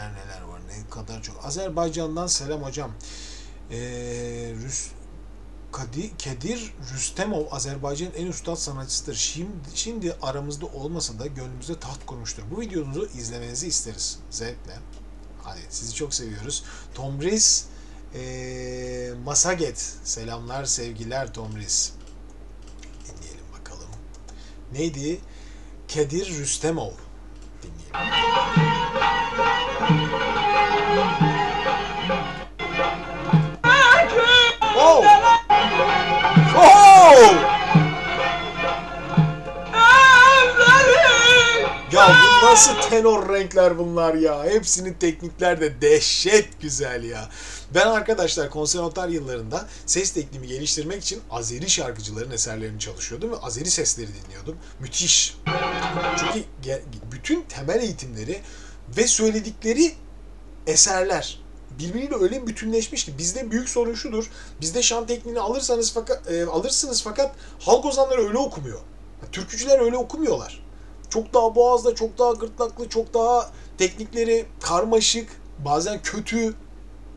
neler neler var. Ne kadar çok. Azerbaycan'dan selam hocam. Ee, Rüs Kadi, Kedir Rüstemov Azerbaycan'ın en üstad sanatçısıdır. Şimdi, şimdi aramızda olmasa da gönlümüzde taht kurmuştur. Bu videonuzu izlemenizi isteriz. Zevkle. Hadi sizi çok seviyoruz. Tomris ee, Masaget. Selamlar, sevgiler Tomris. Dinleyelim bakalım. Neydi? Kedir Rüstemov. Dinleyelim. Tenor renkler bunlar ya? Hepsinin teknikler de dehşet güzel ya. Ben arkadaşlar konservatuar yıllarında ses tekniğimi geliştirmek için Azeri şarkıcıların eserlerini çalışıyordum ve Azeri sesleri dinliyordum. Müthiş. Çünkü bütün temel eğitimleri ve söyledikleri eserler birbiriyle öyle bütünleşmiş ki bizde büyük sorun şudur. Bizde şan tekniğini alırsanız fakat e, alırsınız fakat halk ozanları öyle okumuyor. Türkücüler öyle okumuyorlar. Çok daha boğazda, çok daha gırtlaklı, çok daha teknikleri karmaşık, bazen kötü.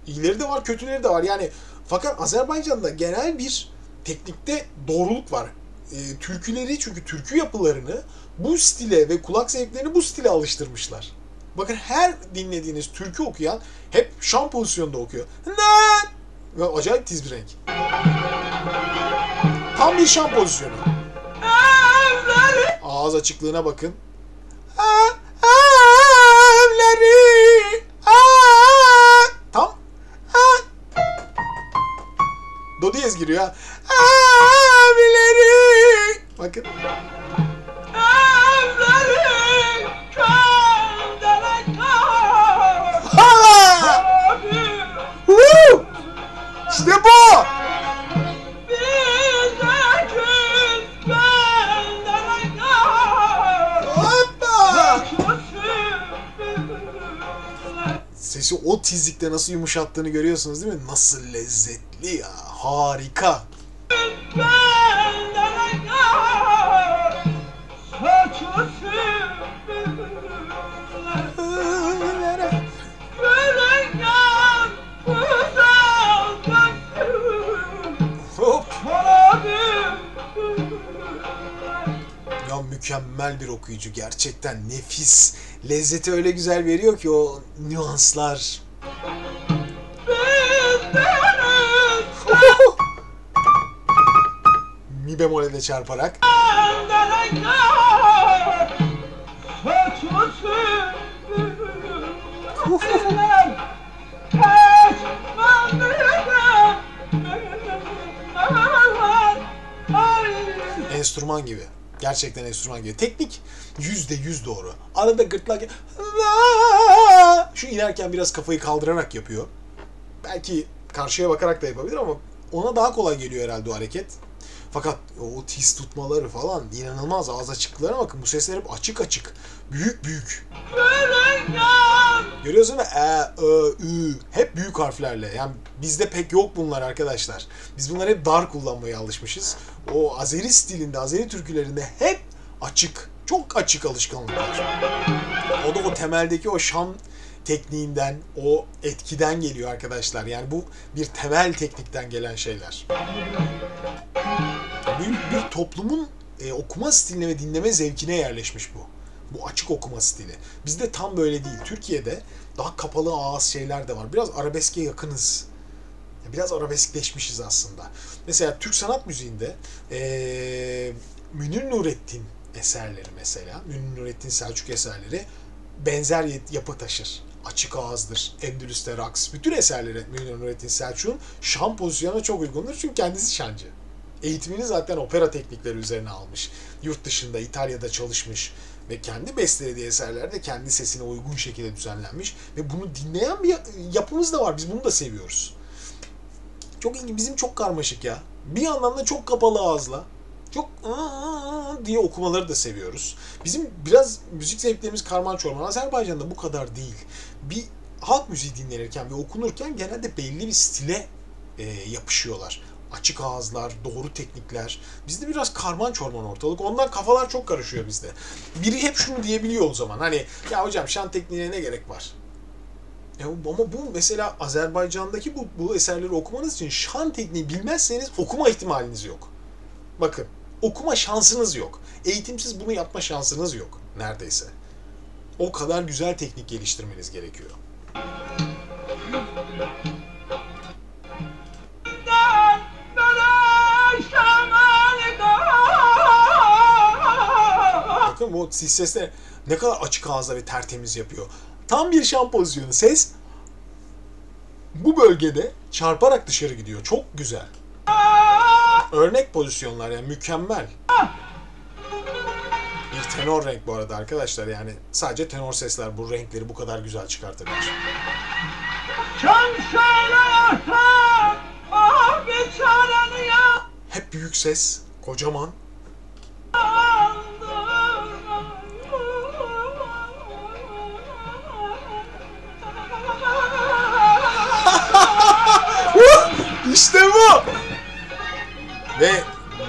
İyileri de var, kötüleri de var. Yani fakat Azerbaycan'da genel bir teknikte doğruluk var. E, türküleri çünkü türkü yapılarını bu stile ve kulak zevklerini bu stile alıştırmışlar. Bakın her dinlediğiniz türkü okuyan hep şan pozisyonunda okuyor. Ve acayip tiz bir renk. Tam bir şan pozisyonu. Ağız açıklığına bakın. Evleri. Tam. Do diyez giriyor ha. Evleri. Bakın. Ha! Woo! İşte bu. Sesi o tizlikte nasıl yumuşattığını görüyorsunuz değil mi? Nasıl lezzetli ya. Harika. Mükemmel bir okuyucu gerçekten nefis. Lezzeti öyle güzel veriyor ki o nüanslar. Mi bemole de çarparak. Enstrüman gibi. Gerçekten enstrüman gibi. Teknik yüzde yüz doğru. Arada gırtlak... Şu inerken biraz kafayı kaldırarak yapıyor. Belki karşıya bakarak da yapabilir ama ona daha kolay geliyor herhalde o hareket. Fakat o tiz tutmaları falan inanılmaz ağız açıklıklarına bakın. Bu sesler hep açık açık. Büyük büyük. Görüyorsun mi? E, Ö, Ü. Hep büyük harflerle. Yani bizde pek yok bunlar arkadaşlar. Biz bunları hep dar kullanmaya alışmışız. O Azeri stilinde, Azeri türkülerinde hep açık. Çok açık alışkanlıklar. O da o temeldeki o şan tekniğinden, o etkiden geliyor arkadaşlar. Yani bu bir temel teknikten gelen şeyler. Toplumun e, okuma stiline ve dinleme zevkine yerleşmiş bu. Bu açık okuma stili. Bizde tam böyle değil. Türkiye'de daha kapalı ağız şeyler de var. Biraz arabeske yakınız. Biraz arabeskleşmişiz aslında. Mesela Türk sanat müziğinde e, Münir Nurettin eserleri mesela, Münir Nurettin Selçuk eserleri benzer yapı taşır. Açık ağızdır, Endülüs'te raks. Bütün eserleri Münir Nurettin Selçuk'un şan pozisyonuna çok uygundur. Çünkü kendisi şancı. Eğitimini zaten opera teknikleri üzerine almış. Yurt dışında, İtalya'da çalışmış ve kendi bestelediği eserlerde kendi sesine uygun şekilde düzenlenmiş ve bunu dinleyen bir yapımız da var. Biz bunu da seviyoruz. Çok ilginç. Bizim çok karmaşık ya. Bir yandan da çok kapalı ağızla. Çok diye okumaları da seviyoruz. Bizim biraz müzik zevklerimiz karman çorman. Azerbaycan'da bu kadar değil. Bir halk müziği dinlenirken ve okunurken genelde belli bir stile e, yapışıyorlar. Açık ağızlar, doğru teknikler. Bizde biraz karman çorman ortalık. Ondan kafalar çok karışıyor bizde. Biri hep şunu diyebiliyor o zaman. Hani ya hocam şan tekniğine ne gerek var? Bu- ama bu mesela Azerbaycan'daki bu, bu eserleri okumanız için şan tekniği bilmezseniz okuma ihtimaliniz yok. Bakın okuma şansınız yok. Eğitimsiz bunu yapma şansınız yok neredeyse. O kadar güzel teknik geliştirmeniz gerekiyor. Bakın bu siz sesler ne kadar açık ağızla ve tertemiz yapıyor. Tam bir şan pozisyonu. Ses bu bölgede çarparak dışarı gidiyor. Çok güzel. Örnek pozisyonlar yani mükemmel. Bir tenor renk bu arada arkadaşlar yani sadece tenor sesler bu renkleri bu kadar güzel çıkartabilir. Hep büyük ses, kocaman. İşte bu. Ve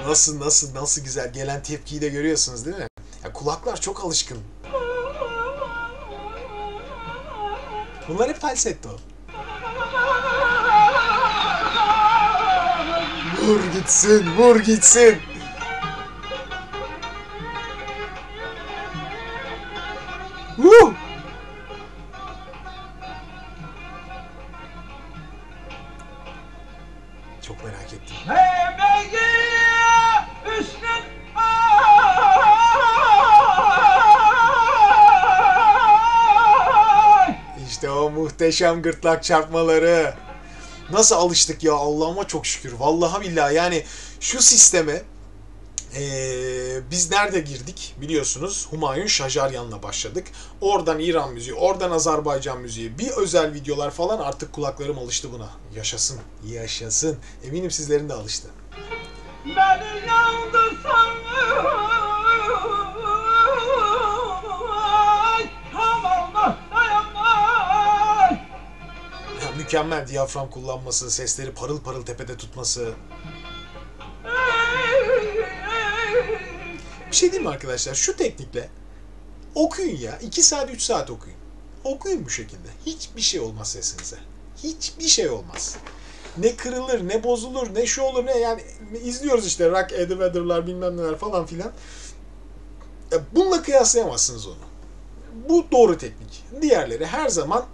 nasıl nasıl nasıl güzel gelen tepkiyi de görüyorsunuz değil mi? Ya kulaklar çok alışkın. Bunlar hep falsetto. Vur gitsin, vur gitsin. Muhteşem gırtlak çarpmaları. Nasıl alıştık ya Allah'ıma çok şükür. Vallahi billahi yani şu sisteme eee, biz nerede girdik biliyorsunuz Humayun Şajaryan'la başladık. Oradan İran müziği, oradan Azerbaycan müziği, bir özel videolar falan artık kulaklarım alıştı buna. Yaşasın, yaşasın. Eminim sizlerin de alıştı. Beni yandırsan mükemmel diyafram kullanması, sesleri parıl parıl tepede tutması. Bir şey diyeyim mi arkadaşlar? Şu teknikle okuyun ya. 2 saat 3 saat okuyun. Okuyun bu şekilde. Hiçbir şey olmaz sesinize. Hiçbir şey olmaz. Ne kırılır, ne bozulur, ne şu olur, ne yani izliyoruz işte Rock Eddie Vedder'lar bilmem neler falan filan. Bununla kıyaslayamazsınız onu. Bu doğru teknik. Diğerleri her zaman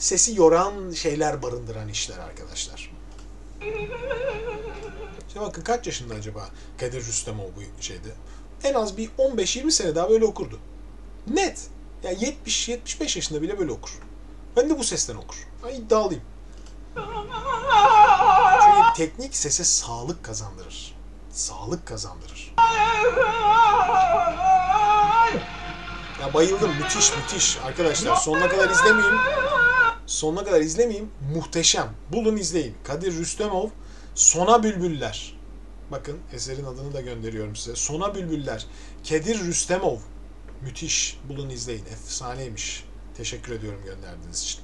sesi yoran şeyler barındıran işler arkadaşlar. Şimdi bakın kaç yaşında acaba Kadir Rüstemov bu şeyde? En az bir 15-20 sene daha böyle okurdu. Net. Yani 70-75 yaşında bile böyle okur. Ben de bu sesten okur. Ben iddialıyım. Çünkü teknik sese sağlık kazandırır. Sağlık kazandırır. Ya bayıldım. Müthiş müthiş. Arkadaşlar sonuna kadar izlemeyin. Sonuna kadar izlemeyin. Muhteşem. Bulun izleyin. Kadir Rüstemov Sona Bülbüller. Bakın eserin adını da gönderiyorum size. Sona Bülbüller. Kedir Rüstemov. Müthiş. Bulun izleyin. Efsaneymiş. Teşekkür ediyorum gönderdiğiniz için.